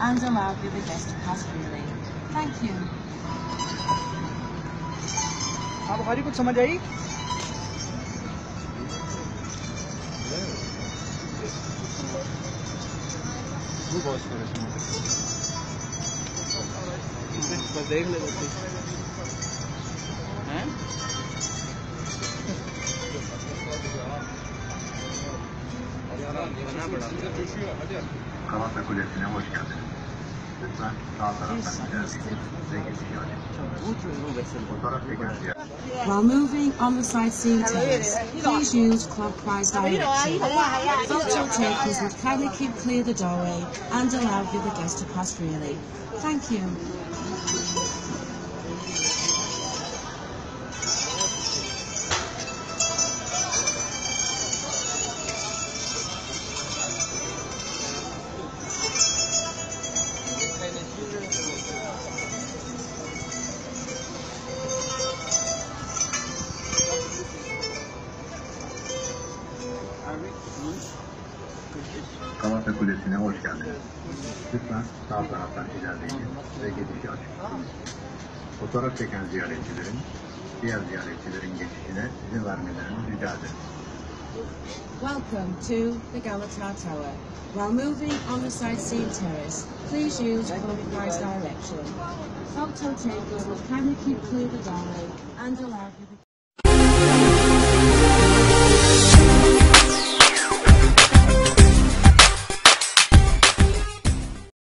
and allow the other guests to pass freely. Thank you. हाँ बुखारी कुछ समझ आई बस देख ले बच्चे हैं बना पड़ा Galata Kulesi'ne hoş geldiniz. Lütfen sağ taraftan ilerleyin ve geçiş açın. Fotoğraf çeken ziyaret. While moving on the sightseeing terrace, please use clockwise direction. Photo takers would kindly keep clear the doorway and allow the other guests to pass freely. Thank you. Galata Kulesi'ne hoş geldiniz. Lütfen sağ taraftan ilerleyin ve geçişi açın. Fotoğraf çeken ziyaretçilerin diğer ziyaretçilerin geçişine izin vermelerini rica ederiz. Welcome to the Galata Tower. While moving on the sightseeing terrace, please use clockwise direction. Photo takers would kindly keep clear the doorway and allow you